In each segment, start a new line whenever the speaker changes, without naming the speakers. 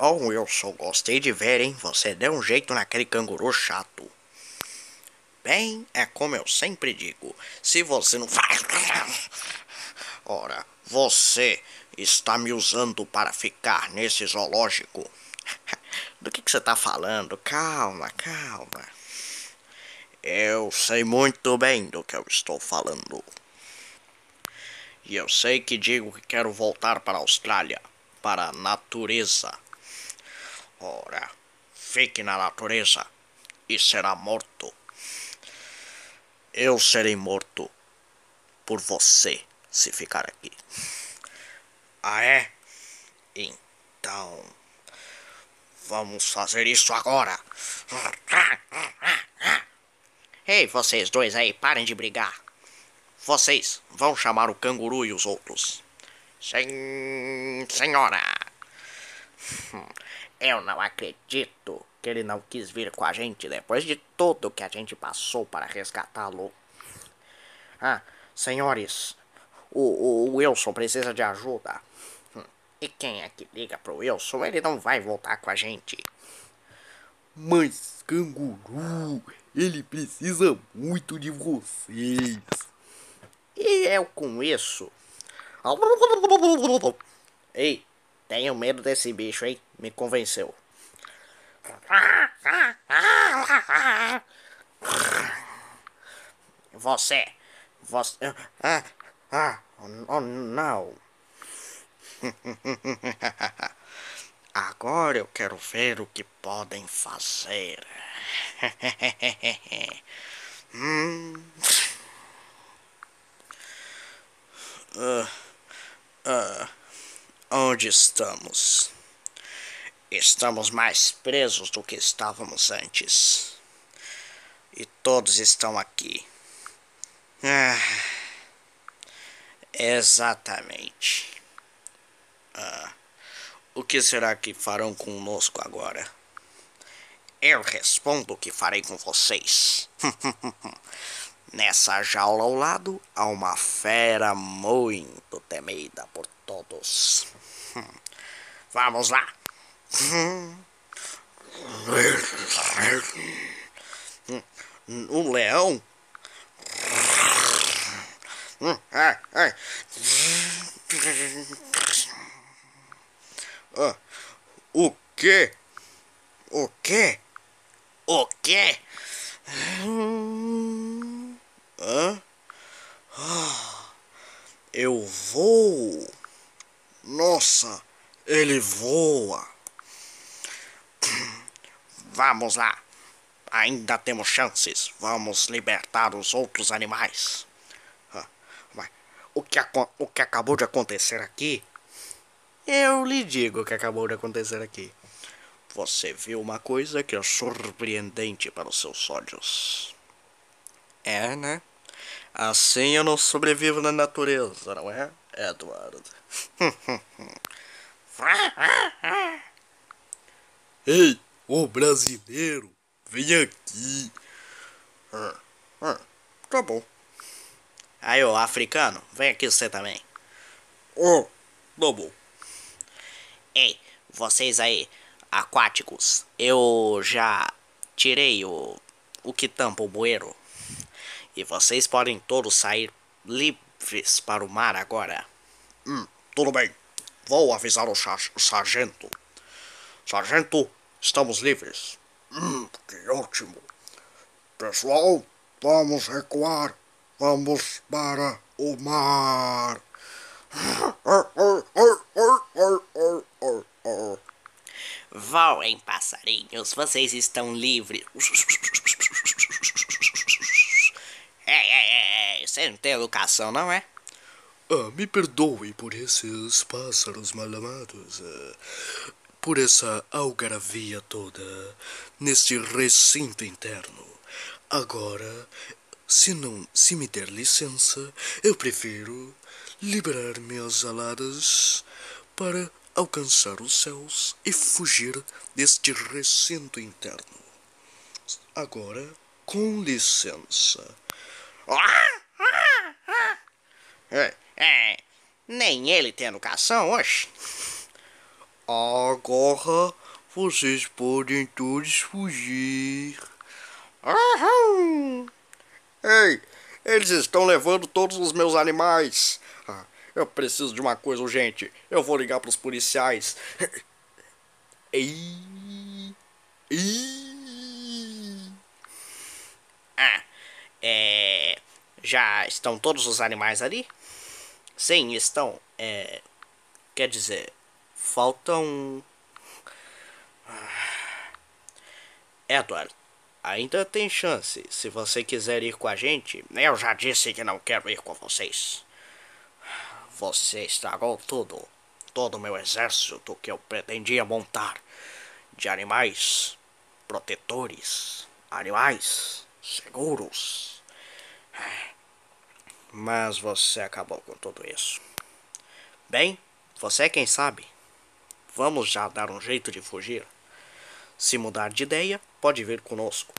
Bom, eu só gostei de ver, hein? Você deu um jeito naquele canguru chato. Bem, é como eu sempre digo: se você não faz. Ora, você está me usando para ficar nesse zoológico. Do que, que você está falando? Calma, calma. Eu sei muito bem do que eu estou falando. E eu sei que digo que quero voltar para a Austrália, para a natureza. Ora, fique na natureza e será morto. Eu serei morto por você se ficar aqui. Ah, é? Então. Vamos fazer isso agora. Ei, vocês dois aí, parem de brigar. Vocês vão chamar o canguru e os outros. Sen... Senhora! Eu não acredito que ele não quis vir com a gente depois de tudo que a gente passou para resgatá-lo. Ah, senhores, o, o Wilson precisa de ajuda. Hum, e quem é que liga pro Wilson? Ele não vai voltar com a gente.
Mas, canguru, ele precisa muito de vocês.
E eu com isso? Ei, tenho medo desse bicho, hein? Me convenceu. Você, você, ah, ah, oh não. Agora eu quero ver o que podem fazer. hum. Uh, uh, onde estamos? Estamos mais presos do que estávamos antes. E todos estão aqui. Ah, exatamente. Ah, o que será que farão conosco agora? Eu respondo o que farei com vocês. Nessa jaula ao lado há uma fera muito temida por todos. Vamos lá. Um leão? Ah, o quê? O quê? O quê? Hã? Eu vou. Nossa, ele voa. Vamos lá. Ainda temos chances. Vamos libertar os outros animais. O que, o que acabou de acontecer aqui? Eu lhe digo o que acabou de acontecer aqui. Você viu uma coisa que é surpreendente para os seus olhos. É, né? Assim eu não sobrevivo na natureza, não é, Edward?
Ei, ô brasileiro, vem aqui.
Ah, ah, tá bom. Aí, ô africano, vem aqui você também.
Ó, oh, tá bom.
Ei, vocês aí, aquáticos, eu já tirei o, o que tampa o bueiro. E vocês podem todos sair livres para o mar agora.
Hum, tudo bem. Vou avisar o, o sargento. Sargento, estamos livres. Hum, que ótimo. Pessoal, vamos recuar. Vamos para o mar.
Voem, passarinhos, vocês estão livres. Ei, ei, ei, você não tem educação, não é?
Ah, me perdoe por esses pássaros mal amados. Por essa algaravia toda neste recinto interno. Agora, se não se me der licença, eu prefiro liberar minhas aladas para alcançar os céus e fugir deste recinto interno. Agora, com licença.
É, é, nem ele tem educação, hoje.
Agora vocês podem todos fugir.
Aham. Ei, eles estão levando todos os meus animais. Ah, eu preciso de uma coisa urgente. Eu vou ligar para os policiais.
Ei, ei.
Ah, é. Já estão todos os animais ali? Sim, estão. É. Quer dizer, faltam. Ah, Edward, ainda tem chance. Se você quiser ir com a gente, eu já disse que não quero ir com vocês. Você estragou tudo. Todo o meu exército que eu pretendia montar. De animais protetores. Animais seguros. Mas você acabou com tudo isso. Bem, você é quem sabe. Vamos já dar um jeito de fugir. Se mudar de ideia, pode vir conosco.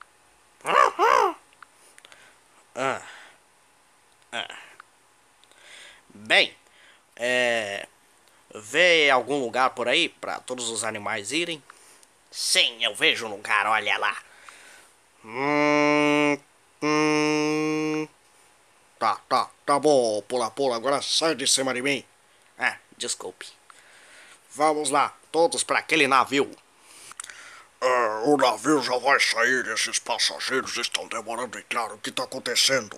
Ah. Ah. Bem, é. Vê algum lugar por aí para todos os animais irem? Sim, eu vejo um lugar, olha lá. Hum, hum.
Tá, tá, tá bom, pula, pula, agora sai de cima de mim.
Ah, desculpe. Vamos lá, todos para aquele navio.
É, o navio já vai sair, esses passageiros estão demorando a entrar. O que tá acontecendo?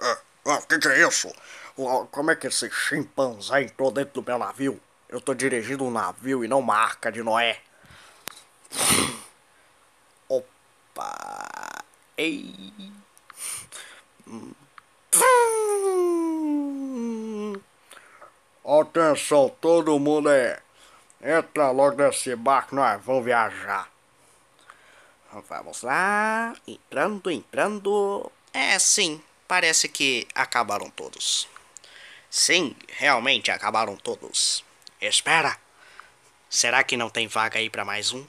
É, o que, que é isso?
Como é que esse chimpanzé entrou dentro do meu navio? Eu tô dirigindo um navio e não uma arca de Noé. Opa! Ei!
Atenção, todo mundo aí. Entra logo nesse barco, nós vamos viajar.
Vamos lá, entrando, entrando. É, sim, parece que acabaram todos. Sim, realmente acabaram todos. Espera! Será que não tem vaga aí para mais um?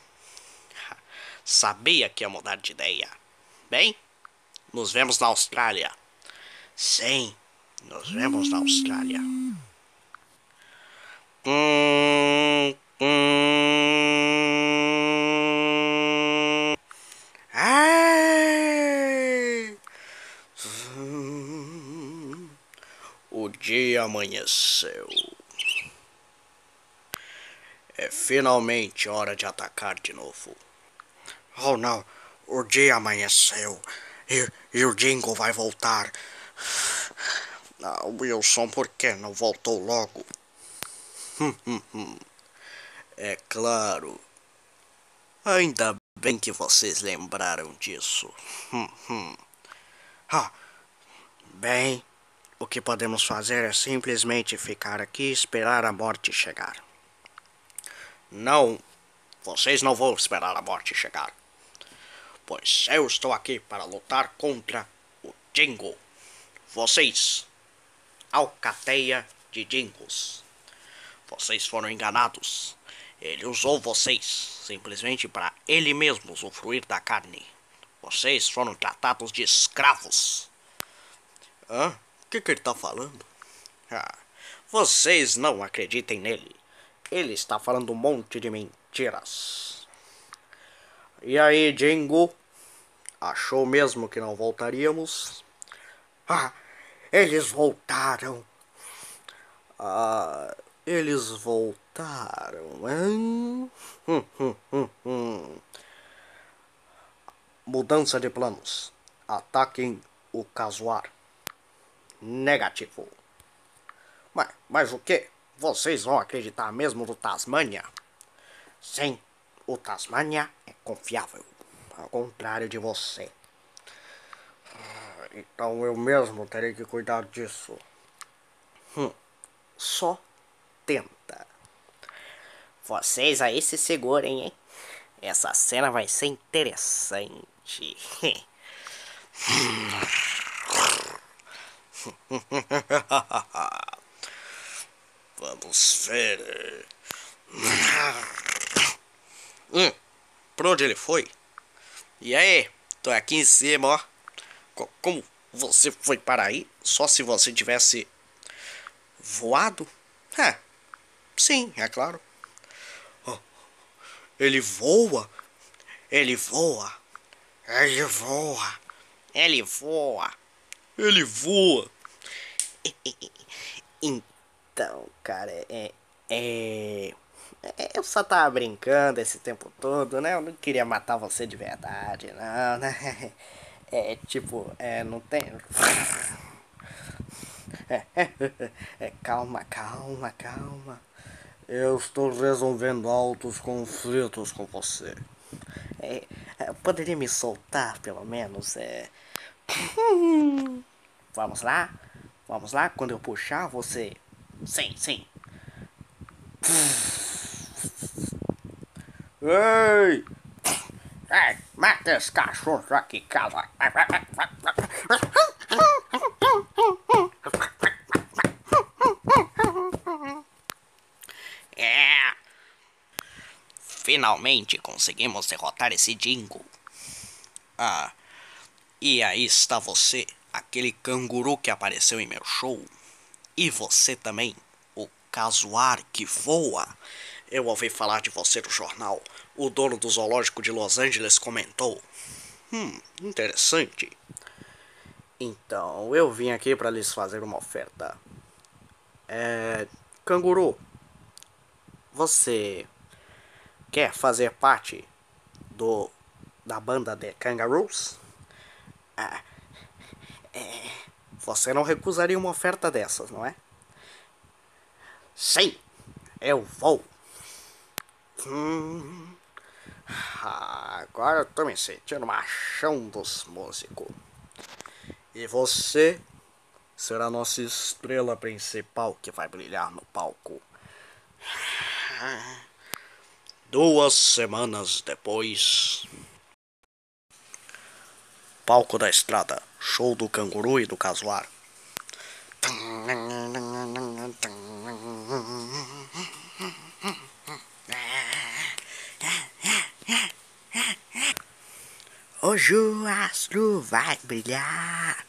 Sabia que ia mudar de ideia. Bem, nos vemos na Austrália. Sim, nos vemos na Austrália. Hum, hum. Ai. Hum. O dia amanheceu. É finalmente hora de atacar de novo.
Oh não, o dia amanheceu e, e o Jingle vai voltar. Ah, Wilson, por que não voltou logo?
É claro. Ainda bem que vocês lembraram disso. Ah, bem, o que podemos fazer é simplesmente ficar aqui e esperar a morte chegar. Não, vocês não vão esperar a morte chegar. Pois eu estou aqui para lutar contra o Jingle. Vocês, alcateia de Jingles. Vocês foram enganados. Ele usou vocês simplesmente para ele mesmo usufruir da carne. Vocês foram tratados de escravos. Hã? O que, que ele está falando? Ah, vocês não acreditem nele. Ele está falando um monte de mentiras. E aí, Jingo? Achou mesmo que não voltaríamos? Ah, eles voltaram. Ah, eles voltaram, hein? Hum, hum, hum, hum. Mudança de planos. Ataquem o casuar. Negativo. Mas, mas o que? Vocês vão acreditar mesmo no Tasmania? Sim, o Tasmania é confiável. Ao contrário de você. Então eu mesmo terei que cuidar disso. Hum, só tenta. Vocês aí se segurem, hein? Essa cena vai ser interessante. Vamos ver. Hum, por onde ele foi? E aí? Tô aqui em cima, ó. Co- Como você foi para aí? Só se você tivesse Voado? É, sim, é claro.
Ele voa?
Ele voa.
Ele voa.
Ele voa.
Ele voa.
Então, cara, é, é, é. Eu só tava brincando esse tempo todo, né? Eu não queria matar você de verdade, não, né? É tipo, é, não tem. É, é, calma, calma, calma. Eu estou resolvendo altos conflitos com você. É, é, poderia me soltar, pelo menos? É... Vamos lá? Vamos lá? Quando eu puxar, você... Sim, sim. Ei! Ei, mata esse cachorro aqui em casa. É. Finalmente conseguimos derrotar esse Jingo. Ah, e aí está você, aquele canguru que apareceu em meu show. E você também, o casuar que voa. Eu ouvi falar de você no jornal. O dono do zoológico de Los Angeles comentou. Hum, interessante. Então, eu vim aqui para lhes fazer uma oferta. É. Canguru, você quer fazer parte do da banda de Kangaroos? Ah, é, você não recusaria uma oferta dessas, não é? Sim, eu vou. Hum, agora eu tô me sentindo machão dos músicos. E você será nossa estrela principal que vai brilhar no palco. Duas semanas depois. Palco da estrada, show do canguru e do casuar. Hoje o astro vai brilhar.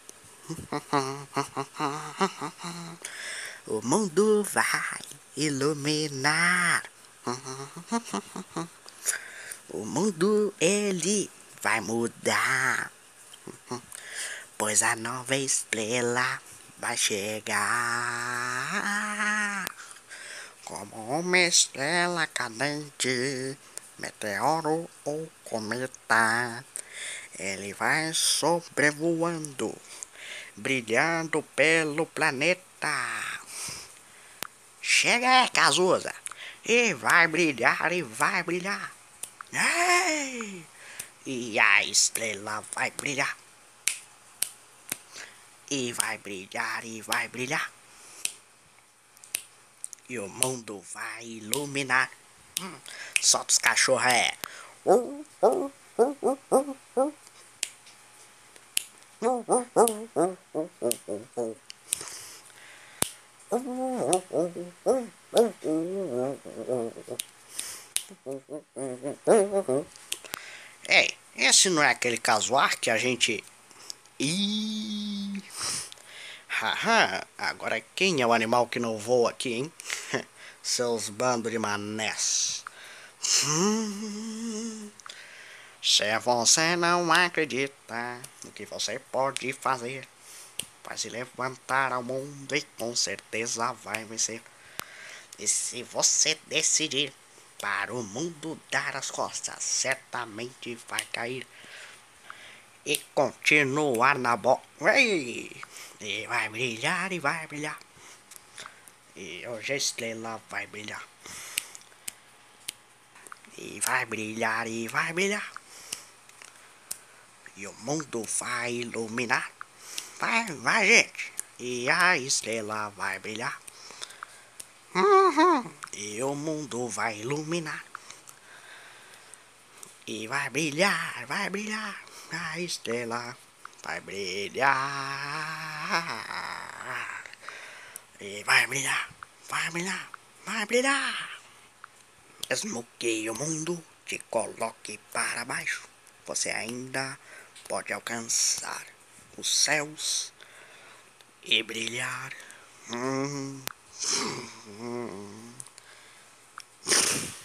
O mundo vai iluminar. O mundo ele vai mudar. Pois a nova estrela vai chegar. Como uma estrela cadente, meteoro ou cometa, ele vai sobrevoando, brilhando pelo planeta. Chega, Cazuza! E vai brilhar, e vai brilhar. Ei! E a estrela vai brilhar. E vai brilhar, e vai brilhar. E o mundo vai iluminar. Hum, solta os cachorros, é. Ei, esse não é aquele casuar que a gente. Ih! Haha, agora quem é o animal que não voa aqui, hein? Seus bandos de manés. Se você não acredita no que você pode fazer, vai se levantar ao mundo e com certeza vai vencer. E se você decidir para o mundo dar as costas, certamente vai cair e continuar na bola. E vai brilhar e vai brilhar. E hoje a estrela vai brilhar. E vai brilhar e vai brilhar. E o mundo vai iluminar. Vai, vai, gente. E a estrela vai brilhar. E o mundo vai iluminar. E vai brilhar, vai brilhar. A estrela vai brilhar. E vai brilhar, vai brilhar, vai brilhar. Mesmo que o mundo te coloque para baixo, você ainda pode alcançar os céus e brilhar. Hum, Mm-hmm.